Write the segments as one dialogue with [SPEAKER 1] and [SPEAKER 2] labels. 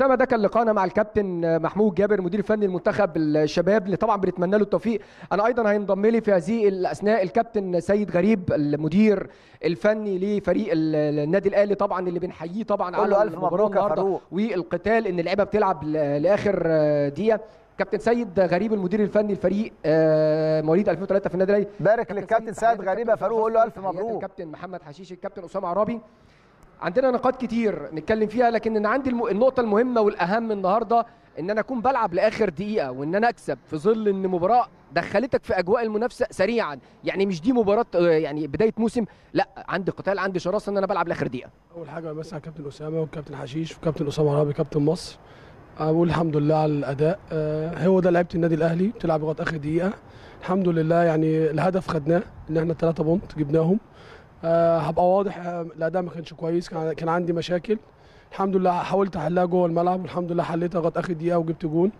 [SPEAKER 1] اسامه ده كان لقاءنا مع الكابتن محمود جابر مدير فني المنتخب الشباب اللي طبعا بنتمنى له التوفيق. أنا أيضا هينضم لي في هذه الأثناء الكابتن سيد غريب المدير الفني لفريق النادي الأهلي طبعا اللي بنحييه طبعا على المباراة
[SPEAKER 2] مبروك يا
[SPEAKER 1] النهارده
[SPEAKER 2] فاروق.
[SPEAKER 1] والقتال إن اللعيبة بتلعب لآخر دقيقة. كابتن سيد غريب المدير الفني لفريق آه، مواليد 2003 في النادي الأهلي.
[SPEAKER 2] بارك للكابتن سيد غريب يا فاروق. قول له
[SPEAKER 1] ألف
[SPEAKER 2] مبروك.
[SPEAKER 1] الكابتن محمد حشيش الكابتن أسامة عرابي. عندنا نقاط كتير نتكلم فيها لكن أنا عندي. النقطة المهمة والأهم النهارده إن أنا أكون بلعب لآخر دقيقة وإن أنا أكسب في ظل إن مباراة دخلتك في أجواء المنافسة سريعا. يعني مش دي مباراة آه، يعني بداية موسم لأ عندي قتال عندي شراسة إن أنا بلعب لآخر دقيقة.
[SPEAKER 3] أول حاجة بس على كابتن أسامة والكابتن حشيش وكابتن أسامة عرابي كابتن مصر أنا بقول الحمد لله على الأداء. آه، هو ده لعيبة النادي الأهلي بتلعب لغاية آخر دقيقة. الحمد لله يعني الهدف خدناه إن إحنا الثلاثه بونت جبناهم. هبقى واضح. آه، الاداء ما كانش كويس. كان عندي مشاكل. الحمد لله حاولت أحلها جوه الملعب. والحمد لله حليتها لغاية آخر دقيقة وجبت جون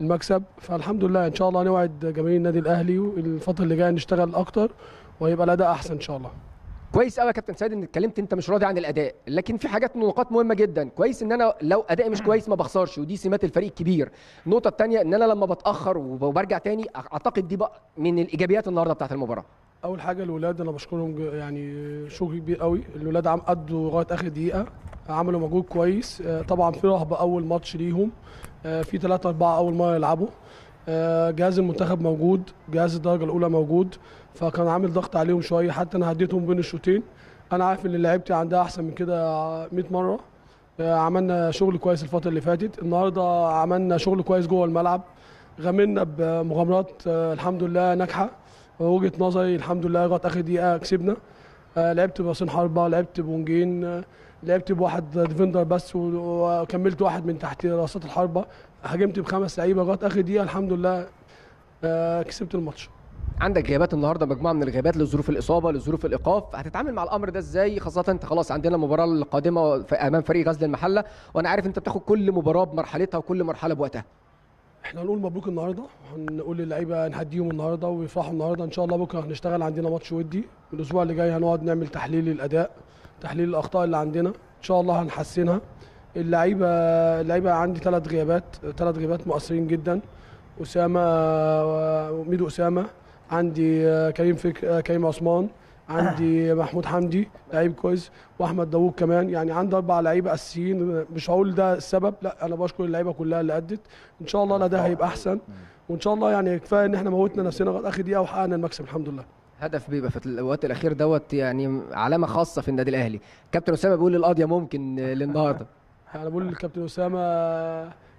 [SPEAKER 3] المكسب. فالحمد لله إن شاء الله نوعد جماهير النادي الأهلي والفترة اللي جاية نشتغل أكتر وهيبقى الأداء أحسن إن شاء الله.
[SPEAKER 1] كويس قوي يا كابتن سيد ان اتكلمت أنت مش راضي عن الأداء لكن في حاجات نقاط مهمة جدا. كويس إن أنا لو ادائي مش كويس ما بخسرش ودي سمات الفريق الكبير. النقطة الثانية إن أنا لما بتأخر وبرجع تاني أعتقد دي بقى من الإيجابيات النهارده بتاعت المباراة.
[SPEAKER 3] أول حاجة الولاد أنا بشكرهم يعني شغل كبير قوي. الولاد عم قدوا لغاية آخر دقيقة عملوا مجهود كويس. آه، طبعا في رهبة أول ماتش ليهم. آه، في ثلاثة أربعة أول مرة يلعبوا. آه، جهاز المنتخب موجود جهاز الدرجة الأولى موجود. فكان عامل ضغط عليهم شوية. حتى أنا هديتهم بين الشوطين. أنا عارف إن لعيبتي عندها أحسن من كده 100 مرة. عملنا شغل كويس الفترة اللي فاتت. النهاردة عملنا شغل كويس جوه الملعب. غامرنا بمغامرات الحمد لله ناجحة. وجهة نظري الحمد لله لغاية آخر دقيقة كسبنا. آه، لعبت براسين حربة لعبت بوينجين آه، لعبت بواحد defender بس وكملت واحد من تحت راسات الحربة هاجمت بخمس لعيبة لغاية آخر دقيقة الحمد لله آه، كسبت الماتش.
[SPEAKER 1] عندك غيابات النهارده مجموعة من الغيابات لظروف الإصابة لظروف الإيقاف. هتتعامل مع الأمر ده إزاي؟ خاصة أنت خلاص عندنا المباراه القادمة أمام فريق غزل المحلة وأنا عارف أنت بتاخد كل مباراة بمرحلتها وكل مرحلة بوقتها.
[SPEAKER 3] إحنا هنقول مبروك النهارده. هنقول للعيبة نهديهم النهارده ويفرحوا النهارده. إن شاء الله بكرة هنشتغل عندنا ماتش ودي. الأسبوع اللي جاي هنقعد نعمل تحليل الأداء تحليل الأخطاء اللي عندنا. إن شاء الله هنحسنها. اللعيبة اللعيبة عندي ثلاث غيابات ثلاث غيابات مؤثرين جدا. أسامة وميدو أسامة. عندي آه، كريم فك... آه، كريم عثمان. عندي محمود حمدي لعيب كويس وأحمد داوود كمان. يعني عندي أربع لعيبة أساسيين. مش هقول ده السبب لا أنا بشكر اللعيبة كلها اللي أدت. إن شاء الله الاداء هيبقى أحسن. وإن شاء الله يعني كفاية إن إحنا موتنا نفسنا لغاية آخر دقيقة وحققنا المكسب الحمد لله.
[SPEAKER 1] هدف بيبقى في الوقت الأخير دوت يعني علامة خاصة في النادي الأهلي. كابتن أسامة بيقول القضية ممكن للنهاردة.
[SPEAKER 3] أنا بقول للكابتن أسامة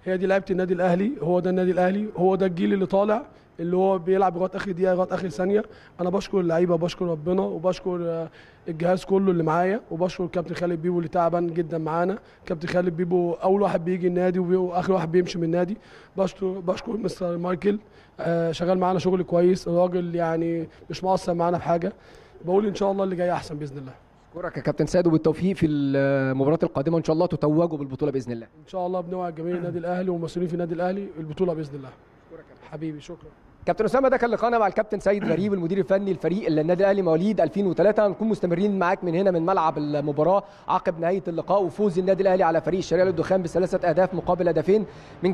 [SPEAKER 3] هي دي لعيبة النادي الأهلي هو ده النادي الأهلي هو ده الجيل اللي طالع. اللي هو بيلعب لغاية آخر دقيقة لغاية آخر ثانية. أنا بشكر اللعيبة وبشكر ربنا وبشكر آه، الجهاز كله اللي معايا وبشكر الكابتن خالد بيبو اللي تعبان جدا معانا. كابتن خالد بيبو أول واحد بيجي النادي وآخر واحد بيمشي من النادي. بشكر بشكر مستر مايكل آه، شغال معانا شغل كويس. الراجل يعني مش مقصر معانا في حاجة. بقول إن شاء الله اللي جاي أحسن بإذن الله.
[SPEAKER 1] أشكرك يا كابتن سيد وبالتوفيق في المباراة القادمة. وإن شاء الله تتوجوا بالبطولة بإذن الله.
[SPEAKER 3] إن شاء الله بنوعد جماهير النادي الأهلي والمسؤولين في النادي الأهلي البطولة بإذن الله. حبيبي شكرا.
[SPEAKER 1] كابتن أسامة ده كان لقاءنا مع الكابتن سيد غريب المدير الفني لفريق النادي الأهلي مواليد 2003 هنكون مستمرين معاك من هنا من ملعب المباراة عقب نهاية اللقاء وفوز النادي الأهلي على فريق الشرقية للدخان بثلاثه أهداف مقابل هدفين. من